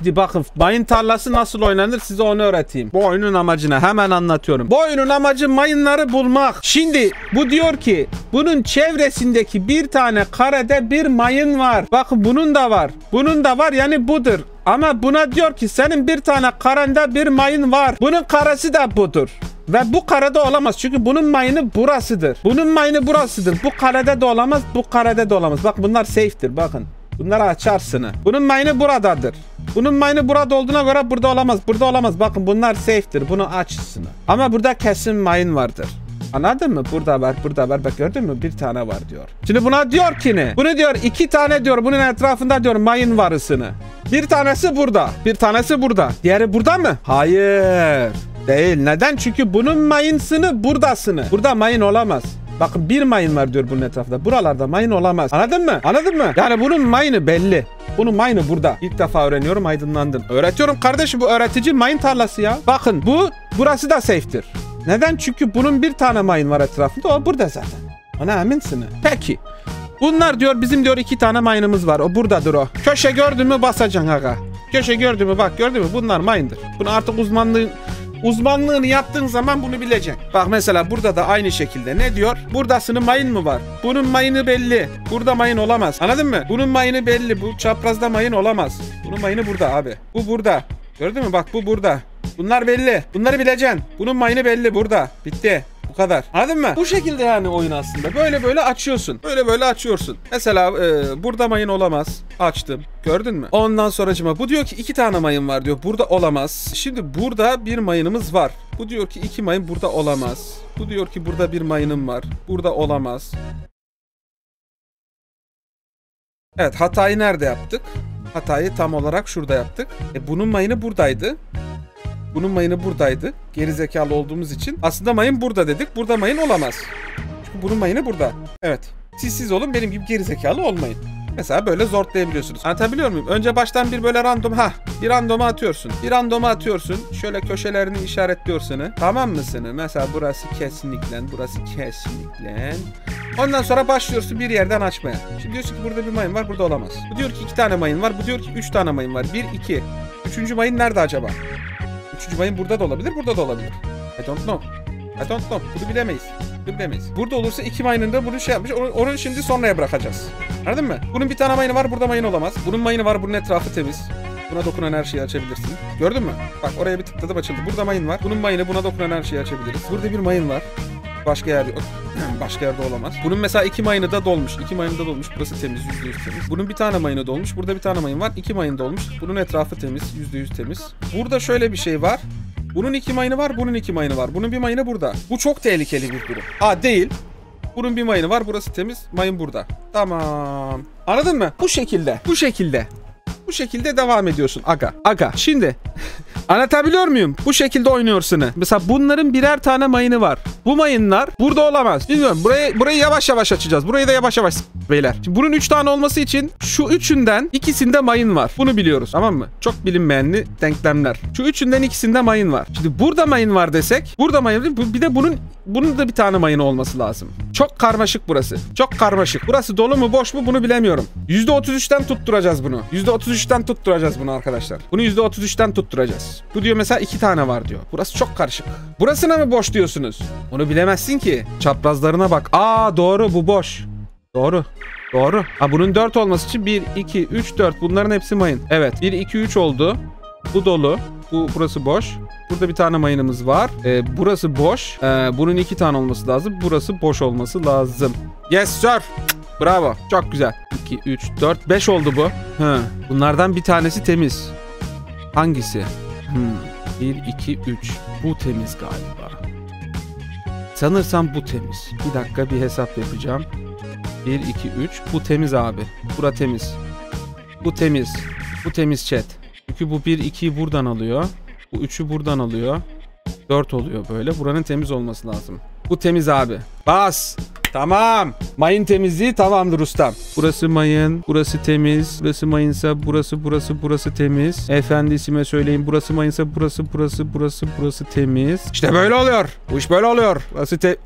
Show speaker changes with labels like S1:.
S1: Bakın mayın tarlası nasıl oynanır size onu öğreteyim. Bu oyunun amacını hemen anlatıyorum. Bu oyunun amacı mayınları bulmak. Şimdi bu diyor ki bunun çevresindeki bir tane karede bir mayın var. Bakın bunun da var. Bunun da var yani budur. Ama buna diyor ki senin bir tane karende bir mayın var. Bunun karesi de budur. Ve bu karede olamaz. Çünkü bunun mayını burasıdır. Bunun mayını burasıdır. Bu karede de olamaz. Bu karede de olamaz. Bak bunlar safe'tir. Bakın. Bunları açarsın. Bunun mayını buradadır. Bunun mayını burada olduğuna göre burada olamaz. Burada olamaz. Bakın bunlar safe'tir. Bunu açsın. Ama burada kesin mayın vardır. Anladın mı? Burada var, burada var. Bak gördün mü? Bir tane var diyor. Şimdi buna diyor ki ne? Bunu diyor iki tane diyor. Bunun etrafında diyor mayın varısını. Bir tanesi burada. Bir tanesi burada. Diğeri burada mı? Hayır. Değil. Neden? Çünkü bunun mayınsını buradasını. Burada mayın olamaz. Bakın bir mayın var diyor bunun etrafında. Buralarda mayın olamaz. Anladın mı? Anladın mı? Yani bunun mayını belli. Bunun mayını burada. İlk defa öğreniyorum aydınlandım. Öğretiyorum kardeşim bu öğretici mayın tarlası ya. Bakın bu burası da safe'tir. Neden? Çünkü bunun bir tane mayın var etrafında. O burada zaten. Ona eminsin. Peki. Bunlar diyor bizim diyor iki tane mayınımız var. O buradadır o. Köşe gördün mü basacaksın aga. Köşe gördün mü bak gördün mü bunlar mayındır. Bunu artık uzmanlığın Uzmanlığını yaptığın zaman bunu bileceksin. Bak mesela burada da aynı şekilde ne diyor? Buradasının mayın mı var? Bunun mayını belli. Burada mayın olamaz. Anladın mı? Bunun mayını belli. Bu çaprazda mayın olamaz. Bunun mayını burada abi. Bu burada. Gördün mü? Bak bu burada. Bunlar belli. Bunları bileceksin. Bunun mayını belli burada. Bitti. Kadar. Anladın mı? Bu şekilde yani oyun aslında. Böyle böyle açıyorsun. Böyle böyle açıyorsun. Mesela e, burada mayın olamaz. Açtım. Gördün mü? Ondan sonracıma bu diyor ki iki tane mayın var diyor. Burada olamaz. Şimdi burada bir mayınımız var. Bu diyor ki iki mayın burada olamaz. Bu diyor ki burada bir mayınım var. Burada olamaz. Evet hatayı nerede yaptık? Hatayı tam olarak şurada yaptık. E, bunun mayını buradaydı. Bunun mayını buradaydı. Geri zekalı olduğumuz için. Aslında mayın burada dedik. Burada mayın olamaz. Çünkü bunun mayını burada. Evet. Siz siz olun benim gibi geri zekalı olmayın. Mesela böyle zorlayabiliyorsunuz. Anlatabiliyor muyum? Önce baştan bir böyle random ha bir randoma atıyorsun. Bir randoma atıyorsun. Şöyle köşelerini işaretliyorsun. Tamam mısın? Mesela burası kesinlikle, burası kesinlikle. Ondan sonra başlıyorsun bir yerden açmaya. Şimdi diyorsun ki burada bir mayın var, burada olamaz. Bu diyor ki iki tane mayın var, bu diyor ki üç tane mayın var. Bir, iki. Üçüncü mayın nerede acaba? Üçüncü mayın burada da olabilir, burada da olabilir. I don't know. I don't know. Bunu bilemeyiz. Bunu bilemeyiz. Burada olursa iki mayının da bunu şey yapmış. Onu, onu şimdi sonraya bırakacağız. Anladın mı? Bunun bir tane mayını var, burada mayın olamaz. Bunun mayını var, bunun etrafı temiz. Buna dokunan her şeyi açabilirsin. Gördün mü? Bak oraya bir tıkladım açıldı. Burada mayın var. Bunun mayını buna dokunan her şeyi açabiliriz. Burada bir mayın var. Başka yerde yok. Başka yerde olamaz. Bunun mesela iki mayını da dolmuş. İki mayını da dolmuş. Burası temiz. Yüzde yüz temiz. Bunun bir tane mayını dolmuş. Burada bir tane mayın var. İki mayın dolmuş. Bunun etrafı temiz. Yüzde yüz temiz. Burada şöyle bir şey var. Bunun iki mayını var. Bunun iki mayını var. Bunun bir mayını burada. Bu çok tehlikeli bir durum. Aa değil. Bunun bir mayını var. Burası temiz. Mayın burada. Tamam. Anladın mı? Bu şekilde. Bu şekilde. Bu şekilde devam ediyorsun aga. Aga. Şimdi anlatabiliyor muyum? Bu şekilde oynuyorsun. Mesela bunların birer tane mayını var. Bu mayınlar burada olamaz. Bilmiyorum. Burayı, burayı yavaş yavaş açacağız. Burayı da yavaş yavaş beyler. Şimdi bunun 3 tane olması için şu üçünden ikisinde mayın var. Bunu biliyoruz. Tamam mı? Çok bilinmeyenli denklemler. Şu üçünden ikisinde mayın var. Şimdi burada mayın var desek. Burada mayın var. Bir de bunun bunun da bir tane mayın olması lazım. Çok karmaşık burası. Çok karmaşık. Burası dolu mu boş mu bunu bilemiyorum. %33'ten tutturacağız bunu. %33'ten tutturacağız bunu arkadaşlar. Bunu %33'ten tutturacağız. Bu diyor mesela iki tane var diyor. Burası çok karışık. Burasına mı boş diyorsunuz? Onu bilemezsin ki. Çaprazlarına bak. Aa doğru bu boş. Doğru. Doğru. Ha bunun 4 olması için 1, 2, 3, 4. Bunların hepsi mayın. Evet. 1, 2, 3 oldu. Bu dolu. Bu burası boş. Burada bir tane mayınımız var. Ee, burası boş. Ee, bunun iki tane olması lazım. Burası boş olması lazım. Yes sir. Bravo. Çok güzel. 2, 3, 4, 5 oldu bu. Hı. Bunlardan bir tanesi temiz. Hangisi? Hmm. 1, 2, 3. Bu temiz galiba. Sanırsam bu temiz. Bir dakika bir hesap yapacağım. 1, 2, 3. Bu temiz abi. Bura temiz. Bu temiz. Bu temiz chat. Çünkü bu 1, 2'yi buradan alıyor. Bu 3'ü buradan alıyor. 4 oluyor böyle. Buranın temiz olması lazım. Bu temiz abi. Bas. Tamam. Mayın temizliği tamamdır ustam. Burası mayın, burası temiz. Burası mayınsa burası, burası, burası temiz. Efendisime söyleyin burası mayınsa burası, burası, burası, burası temiz. İşte böyle oluyor. Bu iş böyle oluyor. Burası te...